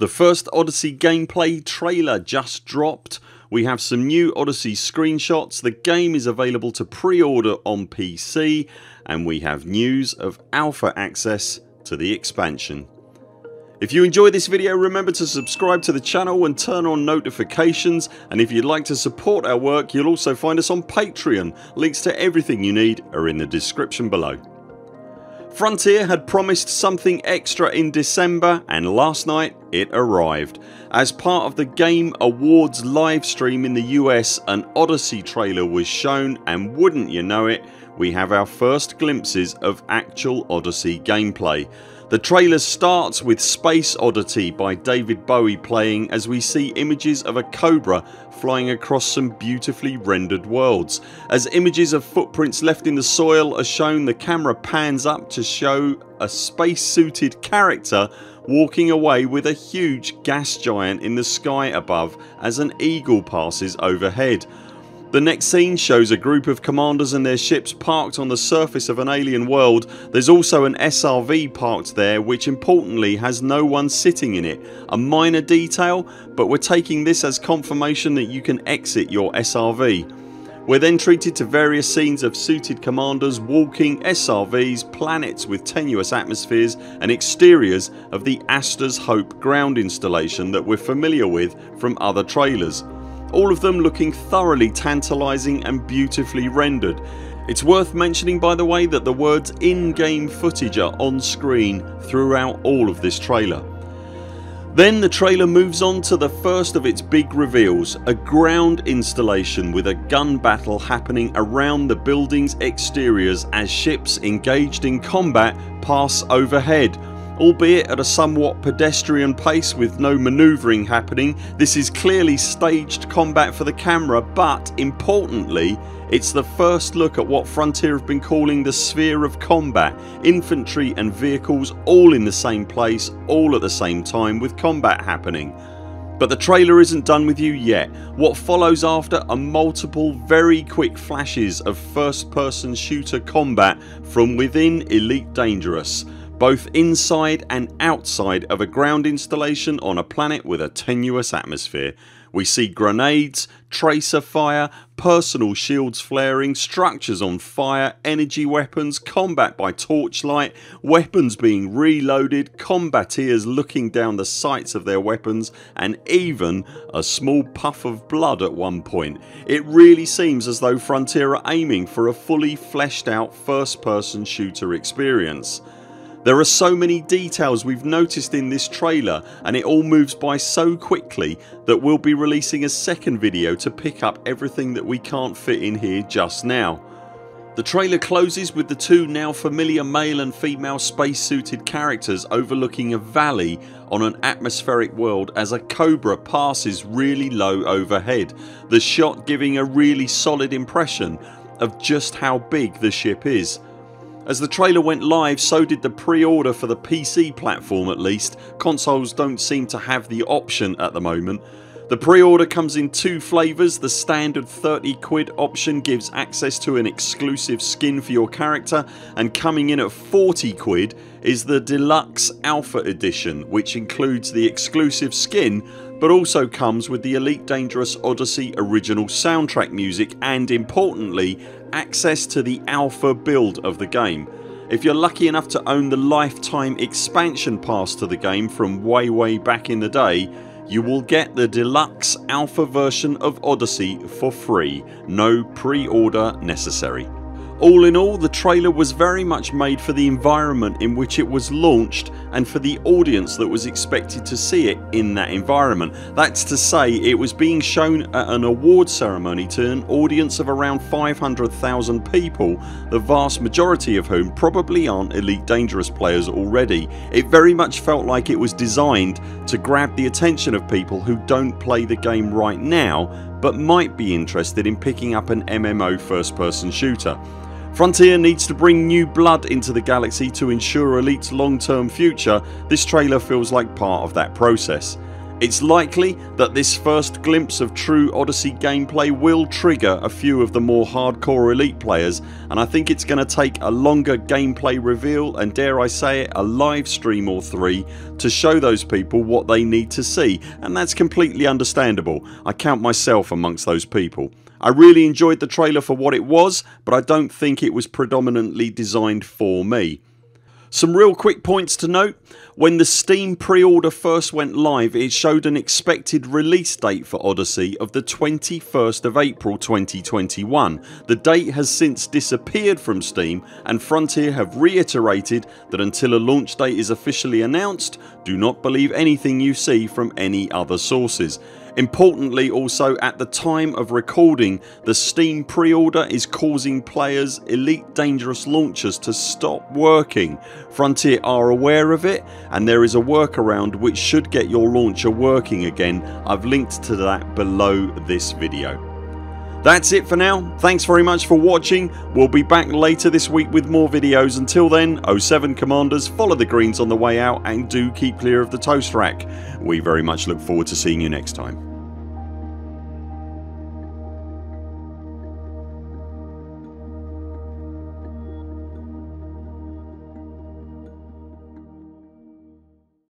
The first Odyssey gameplay trailer just dropped. We have some new Odyssey screenshots. The game is available to pre-order on PC and we have news of alpha access to the expansion. If you enjoyed this video remember to subscribe to the channel and turn on notifications and if you'd like to support our work you'll also find us on Patreon. Links to everything you need are in the description below. Frontier had promised something extra in December and last night it arrived. As part of the Game Awards livestream in the US an Odyssey trailer was shown and wouldn't you know it we have our first glimpses of actual Odyssey gameplay. The trailer starts with Space Oddity by David Bowie playing as we see images of a cobra flying across some beautifully rendered worlds. As images of footprints left in the soil are shown the camera pans up to show a space suited character walking away with a huge gas giant in the sky above as an eagle passes overhead. The next scene shows a group of commanders and their ships parked on the surface of an alien world. There's also an SRV parked there which importantly has no one sitting in it. A minor detail but we're taking this as confirmation that you can exit your SRV. We're then treated to various scenes of suited commanders walking SRVs, planets with tenuous atmospheres and exteriors of the Astor's Hope ground installation that we're familiar with from other trailers all of them looking thoroughly tantalising and beautifully rendered. It's worth mentioning by the way that the words in-game footage are on screen throughout all of this trailer. Then the trailer moves on to the first of its big reveals a ground installation with a gun battle happening around the buildings exteriors as ships engaged in combat pass overhead albeit at a somewhat pedestrian pace with no manoeuvring happening. This is clearly staged combat for the camera but importantly it's the first look at what Frontier have been calling the sphere of combat. Infantry and vehicles all in the same place all at the same time with combat happening. But the trailer isn't done with you yet. What follows after are multiple very quick flashes of first person shooter combat from within Elite Dangerous both inside and outside of a ground installation on a planet with a tenuous atmosphere. We see grenades, tracer fire, personal shields flaring, structures on fire, energy weapons, combat by torchlight, weapons being reloaded, combateers looking down the sights of their weapons and even a small puff of blood at one point. It really seems as though Frontier are aiming for a fully fleshed out first person shooter experience. There are so many details we've noticed in this trailer and it all moves by so quickly that we'll be releasing a second video to pick up everything that we can't fit in here just now. The trailer closes with the two now familiar male and female space suited characters overlooking a valley on an atmospheric world as a cobra passes really low overhead. The shot giving a really solid impression of just how big the ship is. As the trailer went live so did the pre-order for the PC platform at least. Consoles don't seem to have the option at the moment. The pre-order comes in two flavours. The standard 30 quid option gives access to an exclusive skin for your character and coming in at 40 quid is the deluxe alpha edition which includes the exclusive skin but also comes with the Elite Dangerous Odyssey original soundtrack music and importantly access to the alpha build of the game. If you're lucky enough to own the lifetime expansion pass to the game from way way back in the day you will get the deluxe alpha version of Odyssey for free. No pre-order necessary. All in all the trailer was very much made for the environment in which it was launched and for the audience that was expected to see it in that environment. That's to say it was being shown at an award ceremony to an audience of around 500,000 people the vast majority of whom probably aren't Elite Dangerous players already. It very much felt like it was designed to grab the attention of people who don't play the game right now but might be interested in picking up an MMO first person shooter. Frontier needs to bring new blood into the galaxy to ensure Elite's long term future. This trailer feels like part of that process. It's likely that this first glimpse of true Odyssey gameplay will trigger a few of the more hardcore elite players and I think it's going to take a longer gameplay reveal and dare I say it a live stream or three to show those people what they need to see and that's completely understandable. I count myself amongst those people. I really enjoyed the trailer for what it was but I don't think it was predominantly designed for me. Some real quick points to note. When the Steam pre-order first went live it showed an expected release date for Odyssey of the 21st of April 2021. The date has since disappeared from Steam and Frontier have reiterated that until a launch date is officially announced do not believe anything you see from any other sources. Importantly also at the time of recording the Steam pre-order is causing players Elite Dangerous launchers to stop working. Frontier are aware of it and there is a workaround which should get your launcher working again. I've linked to that below this video. That's it for now. Thanks very much for watching. We'll be back later this week with more videos. Until then 0 7 CMDRs follow the greens on the way out and do keep clear of the toast rack. We very much look forward to seeing you next time.